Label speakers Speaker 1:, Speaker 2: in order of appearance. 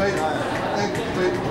Speaker 1: はいはい。